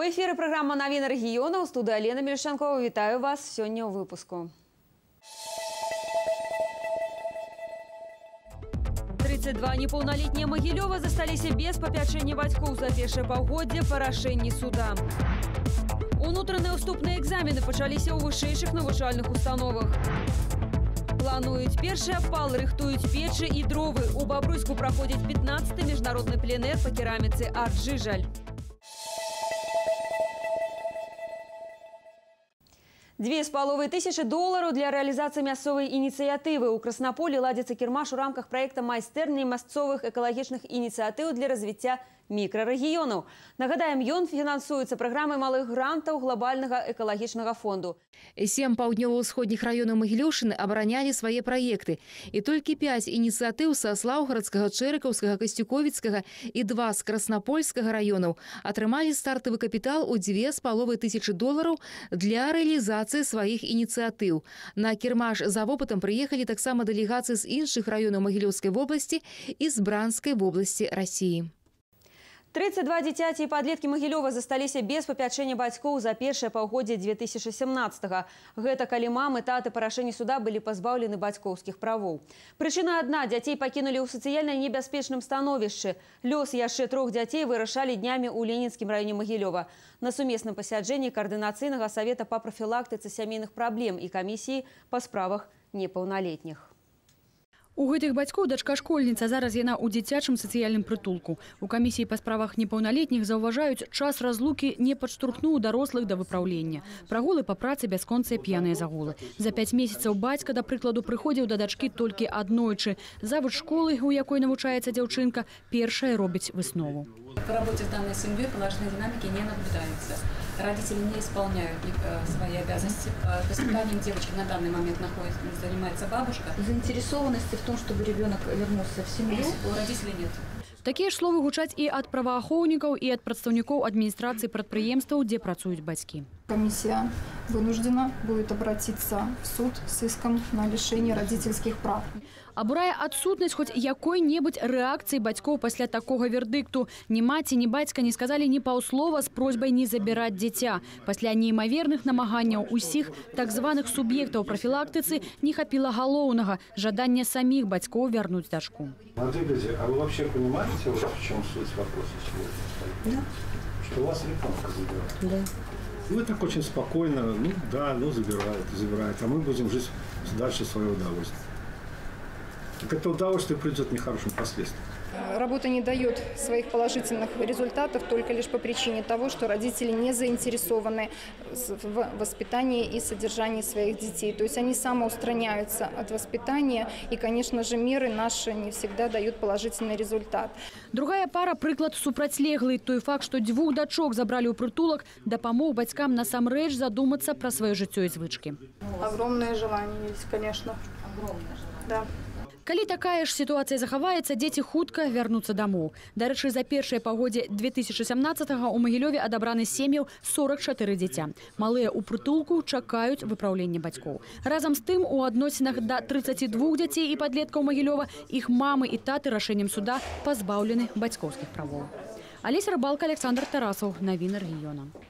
У эфіры праграма навіны рэгіёна ў студыі Алена Мельшанкова вітаю вас сёння ў выпуску. 32 непаўналетнія Магілёва засталіся без папячэння бацькоў за першае паўгоддзе па рашэнні суда. Унутраныя ўступныя экзамены пачаліся ў вышэйшых навучальных установах. Плануюць першы апал, рыхтуюць печы і дровы. У Бабруйску праходзіць 15 міжнародны пленэр па кераміцы «Арт-Жыжаль». Две з паловай тысячы долараў для рэалізацыі мясцовай ініцыятывы. У Краснаполі ладзіцца кірмаш у рамках праекта майстэрні мясцовых экалагічных ініцыятыў для развіцця мікрарэгіёнаў. Нагадаем, ён фінансуецца праграмай малых грантаў глобальнага экалагічнага фонду. Сем паўднёва-ўсходніх раёнаў Магілёшыны абаранялі свае праекты. І толькі пяць ініцыятыў са Слаўгарадскага, Чэрыкаўскага, Касцюковіцкага і два з Краснапольскага раёнаў атрымалі стартавы капітал у дзве з паловай тысячы долараў для рэалізацыі сваіх ініцыятыў. На кірмаш за вопытам прыехалі таксама дэлегацыі з іншых раёнаў Магілёўскай вобласці і з Бранскай вобласці Расіі. 32 дзіцяці і падлеткі Магілёва засталіся без папячэння бацькоў за першае паўгоддзе 2017. -го. Гэта калі мамы, таты па рашэнні суда былі пазбаўлены бацькоўскіх правоў. Прычына адна дзяцей пакінулі ў сацыяльна небяспечным становішчы. Лёс яшчэ трох дзяцей вырашалі днямі ў ленінскім раёне Магілёва. На сумесным пасяджэнні каардынацыйнага савета па прафілактыцы сямейных праблем і камісіі па справах непаўналетніх. У гэтых бацькоў дачка школьніца зараз яна ў дзіцячым сацыяльным прытулку. У камісіі па справах непаўналетніх заўважаюць час разлукі не падштурхнуў дарослых да выпраўлення. Прагулы па працы бясконцыя п'яныя загулы. За пяць месяцаў бацька, да прыкладу, прыходзіў да дачкі толькі аднойчы. Завуд школы, у якой навучаецца дзяўчынка, першая робіць выснову. По работе с данной семьей положительной динамики не наблюдается. Родители не исполняют э, свои обязанности. Воспитанием девочки на данный момент находится, занимается бабушка. Заинтересованности в том, чтобы ребенок вернулся в семью? У родителей нет. Такія ж словы гучаць і ад праваахоўнікаў і ад прадстаўнікоў адміністрацыі прадпрыемстваў, дзе працуюць бацькі. Комиссия вынуждена будет обратиться в суд с иском на лишение родительских прав. Абурае адсутнасць хоць якой-небудзь рэакцыі бацькоў пасля такога вердыкту. Ні маці, ні бацька не сказалі ні паўслова з просьбай не забіраць дзіця. Пасля неймаверных намаганняў усіх так званых суб'ектаў прафілактыцы не хапіла галоўнага жадання саміх бацькоў вярнуць дачку. Молодые люди, а вы вообще понимаете, вот в чем суть вопроса сегодня? Да. Что у вас ребенка забирают? Да. Вы так очень спокойно, ну да, ну забирают, забирают, а мы будем жить дальше в свое удовольствие. Так это удовольствие придет нехорошим последствиям. Работа не дает своих положительных результатов только лишь по причине того, что родители не заинтересованы в воспитании и содержании своих детей. То есть они самоустраняются от воспитания, и, конечно же, меры наши не всегда дают положительный результат. Другая пара прыклад супрацьлеглый. Той факт, што дзвюх дачок забралі ў прытулак, дапамог бацькам насамрэч задумацца пра сваё жыццё і звычкі. Огромное желание есть, конечно. Огромное желание. Да. Калі такая ж сітуацыя захаваецца, дзеці хутка вярнуцца дамоў. Дарэчы, за першае пагодзе 2017 у Магілёве адабраны сем'яў 44 дзіця. Малыя ў прытулку чакаюць выпраўлення бацькоў. Разам з тым у адносінах да 32 дзяцей і падлеткаў Магілёва іх мамы і таты рашэннем суда пазбаўлены бацькоўскіх правоў. Алеся Рыбалка, Александр Тарасаў, навіны рэгіёна.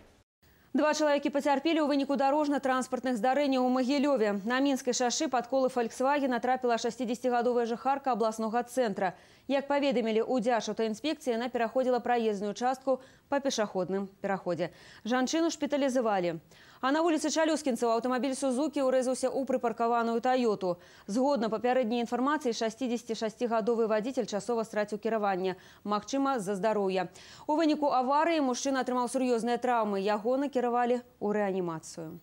Два чалавекі пацярпелі ў выніку дарожна-транспартных здарэнняў у Магілёве. На мінскай шашы пад колы «Фольксвагена» трапіла 60гадовая жыхарка абласнога цэнтра. Як паведамілі ў дзяшаўтаінспекцыі, яна пераходзіла праезную частку па пешаходным пераходзе. Жанчыну шпіталізавалі. А на вуліцы Чалюскінцаў аўтамабіль «Сузукі» урэзаўся ў прыпаркаваную «Тойоту». Згодна папярэдняй інфармацыі, 66гадовы вадзіцель часова страціў кіраванне. Магчыма, з-за здароўя. У выніку аварыі мужчына атрымаў сур'ёзныя траўмы. Яго накіравалі ў рэанімацыю.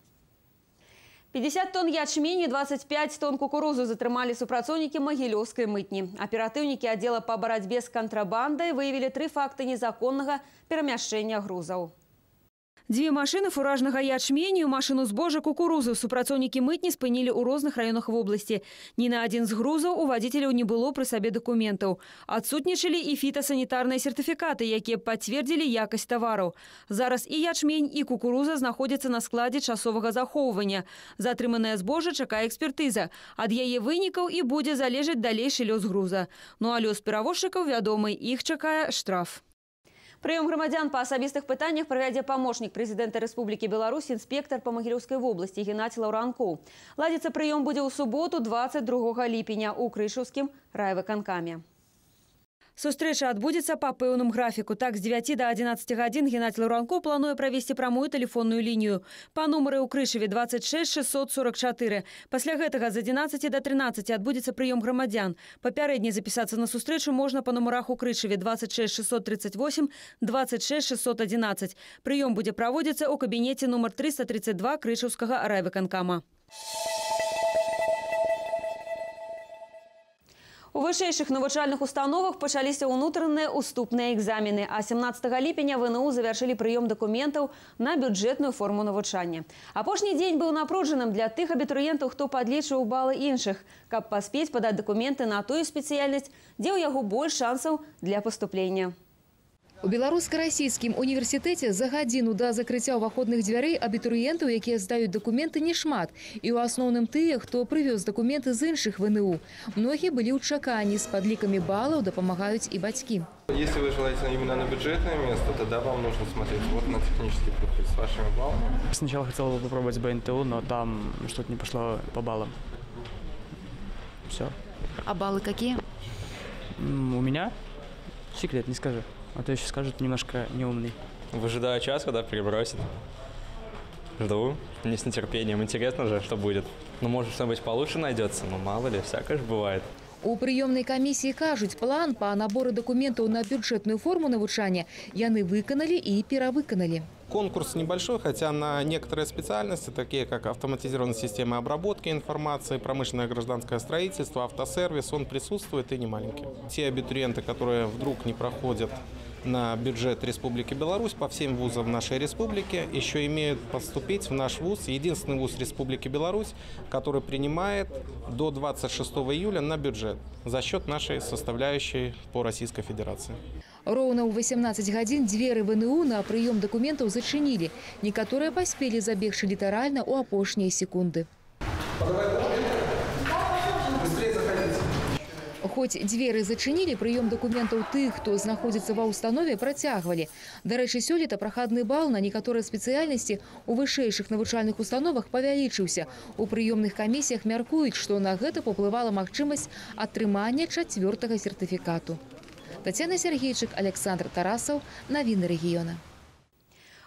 50 тонн ячмені, 25 тонн кукурузу затрымалі супрацоўнікі магілёўскай мытні. Аператыўнікі аддзела па барацьбе з кантрабандай выявілі тры факты незаконнага перамяшчэння грузаў. Две машины фуражнага ячменю і машину збожа кукурузы супрацоўнікі мытні спынілі ў розных раёнах вобласці. Ні на адзін з грузаў у вадзіцеляў не было пры сабе дакументаў. Адсутнічалі і фітасанітарныя сертыфікаты, якія пацвердзілі якасць тавараў. Зараз і ячмень, і кукуруза знаходзяцца на складзе часовага захоўвання. За атрыманае збожа чакае экспертыза. Ад яе вынікаў і будзе залежаць далейшы лёс груза. Ну а лёс перавозчыкаў вядомы, іх чакае штраф. Прыём грамадзян па асабістых пытаннях правядзе памочнік прэзідэнта Рэспублікі Беларусь інспектар па магілёўскай вобласці Геннадзь Лаўранкоў. Ладзіцца прыём будзе ў суботу 22 ліпеня ў крышаўскім райвыканкаме. Сустрэча адбудзецца па пэўным графіку. Так, з 9 до 11 гадзін Геннадзь Лаўранко плануе правесці прамую тэлефонную лінію. Па нумары ў крышаве 26 644. Пасля гэтага з 11 до 13 адбудзецца прыём грамадзян. Папярэдне запісацца на сустрэчу можна па нумарах у крышаве 26 638 26 611. Прыём будзе праводзіцца ў кабінеце нумар 332 крышаўскага райвыканкама. У вышэйшых навучальных установах пачаліся ўнутраныя уступныя экзамены, а 17 ліпеня ВНУ завяршылі прыём дакументаў на бюджэтную форму навучання. Апошні дзень быў напружаным для тых абітурыентаў, хто падлічыў балы іншых, каб паспець падаць дакументы на тую спецыяльнасць, дзе ў яго больш шансаў для паступлення. У беларуска-расійскім універсітэце за гадзіну да закрыцця ўваходных дзвярэй абітурыентаў, якія здаюць дакументы немат. І ў асноўным тыя, хто прывёз дакументы з іншых ВНУ. Многія былі ў чаканні з падлікамі балаў дапамагаюць і бацькі. Если вы желаете именно на бюджетное место, тогда вам нужно смотреть вот на технический профиль с вашими баллами. Сначала хотел бы попробовать БНТУ, но там что-то не пошло по баллам. Все. А баллы какие? У меня? Секрет, не скажу. А то еще скажут немножко неумный. Выжидаю час, когда перебросит. Жду. Не с нетерпением. Интересно же, что будет. Ну, может, что-нибудь получше найдется, но мало ли, всякое же бывает. У прыёмнай камісіі кажуць, план па наборы дакументаў на бюджэтную форму навучання яны выканалі і перавыканалі. Конкурс небольшой, хотя на некоторые специальности, такие как автоматизированная система обработки информации, промышленное гражданское строительство, автосервис, он присутствует и не маленький. Те абитуриенты, которые вдруг не проходят на бюджет Республики Беларусь по всем вузам нашей республики еще имеют поступить в наш вуз, единственный вуз Республики Беларусь, который принимает до 26 июля на бюджет за счет нашей составляющей по Российской Федерации. Роўна ў 18 гадзін дзверы ВНУ на прыём дакументаў зачынілі. Некаторыя паспелі забегчы літаральна ў апошнія секунды. Хоць дзверы зачынілі, прыём дакументаў тых, хто знаходзіцца ва ўстанове, працягвалі. Дарэчы, сёлета прахадны бал на некаторыя спецыяльнасці ў вышэйшых навучальных установах павялічыўся. У прыёмных камісіях мяркуюць, што на гэта паўплывала магчымасць атрымання чацвёртага сертыфікату. Татьяна Сергейчык, Александр Тарасаў, навіны рэгіёна.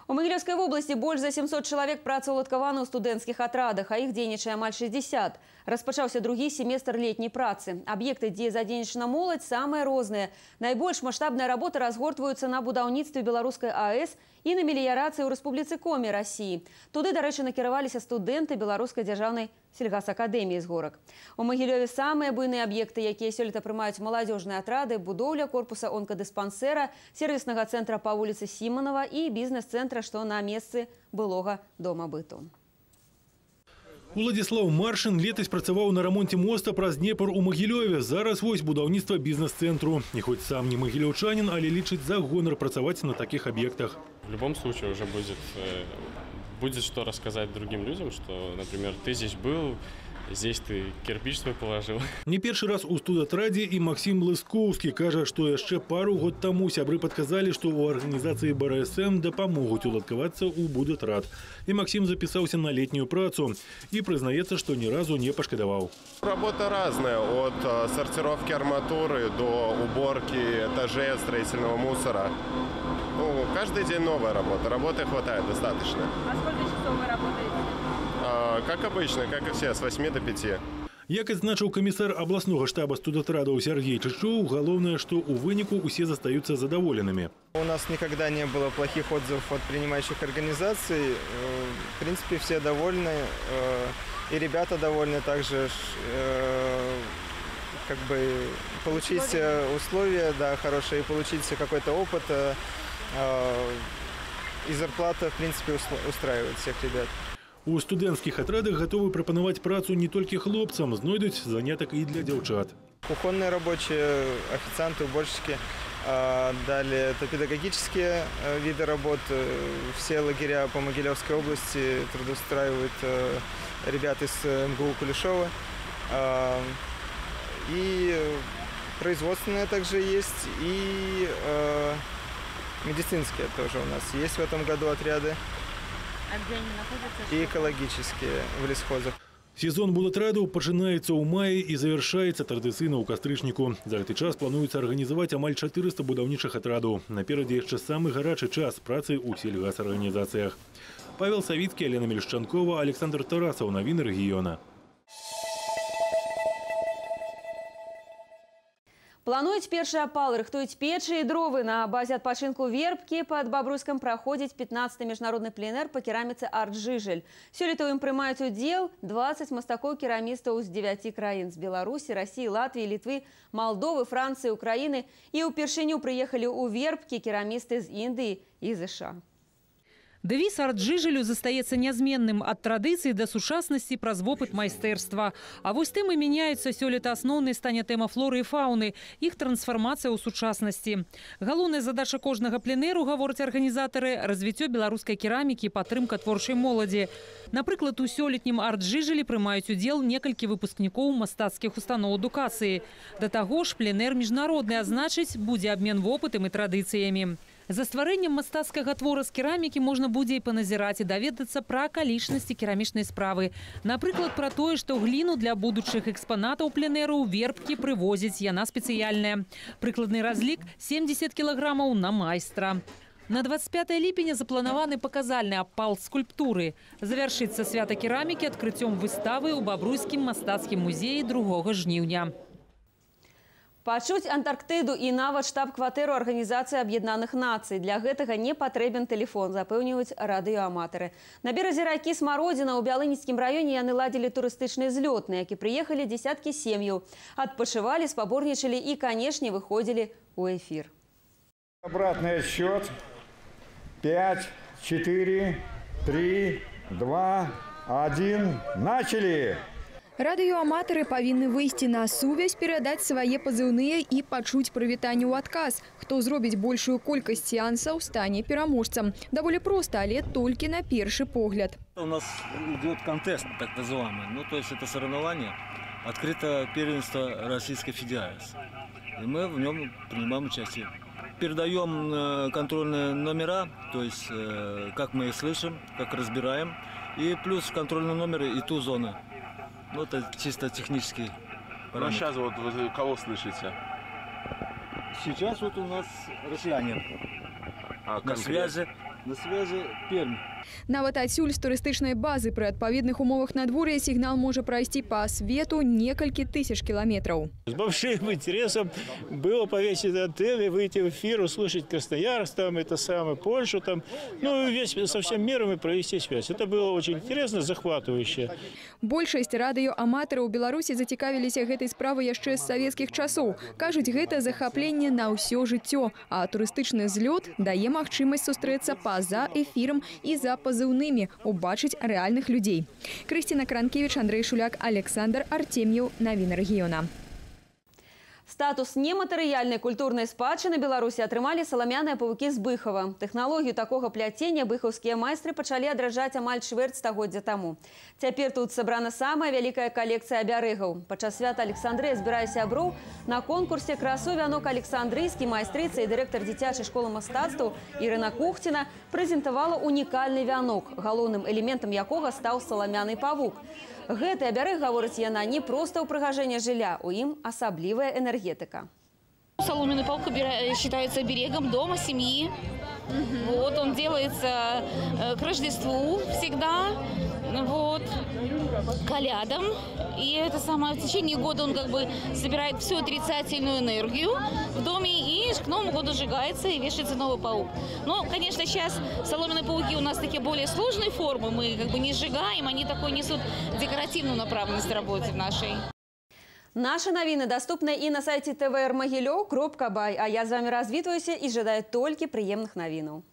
У Магілёўскай вобласці больш за 700 чалавек працаўладкаваны ў студэнцкіх атрадах, а іх дзейнічае амаль 60. Распачаўся другі семестр летняй працы. Аб'екты, дзе задзейнічана моладзь, самыя розныя. Найбольш маштабныя работы разгортваюцца на будаўніцтве беларускай АЭС і на меліярацыі ў Рэспубліцы Коме Расіі. Туды, дарэчы, накіраваліся студэнты беларускай дзяржаўнай сельгасакадэміі з горак. У Магілёве самыя буйныя аб'екты, якія сёлета прымаюць маладзёжныя атрады, будоўля корпуса онкадыспансера, сервіснага цэнтра па вуліцы Сіманова і бізнес-цэнтра, што на месцы былога дома быту. Уладзіслаў Маршын летась працаваў на рамонце моста праз Днепр у Магілёве. Зараз вось будаўніцтва бізнес-цэнтру. Не хоць сам не магілёўчанін, але лічыць за гонар працаваць на такіх аб'ектах. В любом случае уже будет, э, будет что рассказать другим людям, что, например, ты здесь был, здесь ты кирпич свой положил. Не першы раз у студатрадзе і Максім Лыскоўскі кажа, што яшчэ пару год таму сябры падказалі, што ў арганізацыі БРСМ дапамогуць уладкавацца ў будатрад. І Максім запісаўся на летнюю працу і прызнаецца, што ні разу не пашкадаваў. Работа разная, от э, сортировки арматуры до уборки этажей от строительного мусора. Ну, каждый день новая работа. Работы хватает достаточно. А сколько часов вы работаете? А, как обычно, как и все, с 8 до 5. Як адзначыў камісар абласнога штаба студатрадаў Сергей Чычоў, галоўнае, што ў выніку усе застаюцца задаволенымі. У нас никогда не было плохих отзывов от принимающих организаций. Э, В принципе, все довольны. э, И ребята довольны также. ш- э, Как бы получить э, условия, да, хорошие, и получить какой-то опыт. э, э, и зарплата, в принципе, усла- устраивает всех ребят. У студэнцкіх атрадах гатовы прапанаваць працу не толькі хлопцам, знойдуць занятак і для дзяўчат. Кухонные рабочие, официанты, уборщики. А Далее это педагогические э, виды работ. Э, Все лагеря по Могилевской области трудоустраивают э, ребят из э, МГУ Кулешова. А, И э, производственные также есть, и э, медицинские тоже у нас есть в этом году отряды. А где они находятся? И экологические в лесхозах. Сезон булатрадаў пачынаецца ў маі і завяршаецца традыцыйна ў кастрычніку. За гэты час плануецца арганізаваць амаль 400 будаўнічых атрадаў. Наперадзе яшчэ самы гарачы час працы ў сельгасарганізацыях. Павел Савіцкі, Алена Мельшчанкова, Александр Тарасаў, навіны рэгіёна. Плануюць першы апал, рыхтуюць печы і дровы. На базе адпачынку вербкі пад Бабруйскам праходзіць 15 міжнародны пленэр па кераміцы «Арт-Жыжель». Сёлета ў ім прымаюць удзел 20 мастакоў-керамістаў з 9 краін – з Беларусі, Расіі, Латвіі, Літвы, Малдовы, Францыі, Украіны. І ўпершыню прыехалі ў вербкі керамісты з Індыі і ЗША. Дэвіз арт-жыжалю застаецца нязменным ад традыцыі да сучаснасці праз вопыт майстэрства. А вось тым і мяняюцца сёлета асноўнай стане тэма флоры і фауны, іх трансфармацыя ў сучаснасці. Галоўная задача кожнага пленэру, гавораць арганізатары, развіццё беларускай керамікі падтрымка творчай моладзі. Напрыклад, у сёлетнім арт-жыжалі прымаюць удзел некалькі выпускнікоў мастацкіх устаноў адукацыі. Да таго ж пленэр міжнародны, а значыць, будзе абмен вопытам і традыцыямі. За стварэннем мастацкага твора з керамікі можна будзе і паназіраць і даведацца пра акалічнасці керамічнай справы. Напрыклад, пра тое, што гліну для будучых экспанатаў пленэру вербкі прывозіць яна спецыяльная. Прыкладны разлік 70 кілаграмаў на майстра. На 25 ліпеня запланаваны паказальны апал скульптуры. Завяршыцца свята керамікі адкрыццём выставы ў бабруйскім мастацкім музеі 2 жніўня. Пачуць Антарктыду і нават штаб-кватэру Арганізацыі Аб'яднаных Нацый. Для гэтага не патрэбен тэлефон, запэўніваюць радыёаматары. На беразе ракі Смародзіна ў Бялыніцкім раёне яны ладзілі турыстычны злёт, на які прыехалі дзесяткі сем'яў. Адпачывалі, спаборнічалі і, канешне, выходзілі ў эфір. Обратный отсчет. 5, 4, 3, 2, 1. Начали! Радыёаматары павінны выйсці на сувязь, перадаць свае пазыўныя і пачуць прывітанне ў адказ. Хто зробіць большую колькасць сеансаў, стане пераможцам. Даволі проста, але толькі на першы погляд. У нас идет контест, так называемый. Ну, то есть это соревнование, открыто первенство Российской Федерации. И мы в нем принимаем участие. Передаем э, контрольные номера, то есть э, как мы их слышим, как разбираем. И плюс контрольные номеры и ту зоны. Ну, это чисто технический Ну, параметр. сейчас вот вы кого слышите? Сейчас вот у нас россияне. А на конкретно? связи, на связи Пермь. Нават адсюль з турыстычнай базы пры адпаведных умовах надвор'я сігнал можа прайсці па свету некалькі тысяч кіламетраў. С большим интересом было повесить антенны, выйти в эфир, услышать Красноярск, там это самое, Польшу, там, ну и весь со всем миром и провести связь. Это было очень интересно, захватывающе. Большасць радыёаматараў Беларусі зацікавіліся гэтай справай яшчэ з савецкіх часоў. Кажуць, гэта захапленне на ўсё жыццё, а турыстычны злёт дае магчымасць сустрэцца па-за эфірам і за пазыўнымі, убачыць рэальных людзей. Крысціна Кранкевіч, Андрей Шуляк, Александр Артемьев, навіны рэгіёна. Статус нематэрыяльнай культурнай спадчыны Беларусі атрымалі саламяныя павукі з быхава. Тэхналогію такога пляцення быхаўскія майстры пачалі адраджаць амаль чвэрць стагоддзя таму. Цяпер тут сабрана самая вялікая калекцыя абярэгаў. Падчас свята Александрыя збірае сяброў на конкурсе красу вянок Александрыйскі майстрыца і дырэктар дзіцячай школы мастацтваў Ірына Кухціна прэзентавала унікальны вянок, галоўным элементам якога стаў саламяны павук. Гэты абярэг, гаворыць яна, не проста ўпрыгажэнне жылля, у ім асаблівая энергетыка. Соломенный паук обера- считается берегом дома, семьи. Вот, он делается э, к Рождеству всегда, вот, колядом. И это самое, в течение года он как бы собирает всю отрицательную энергию в доме и к Новому году сжигается и вешается новый паук. Но, конечно, сейчас соломенные пауки у нас такие более сложные формы, мы как бы не сжигаем, они такой несут декоративную направленность в работе в нашей. Наши новины доступны и на сайте tvr.могилев.бай. А я з вами развітваюся і жадаю толькі прыемных навінаў.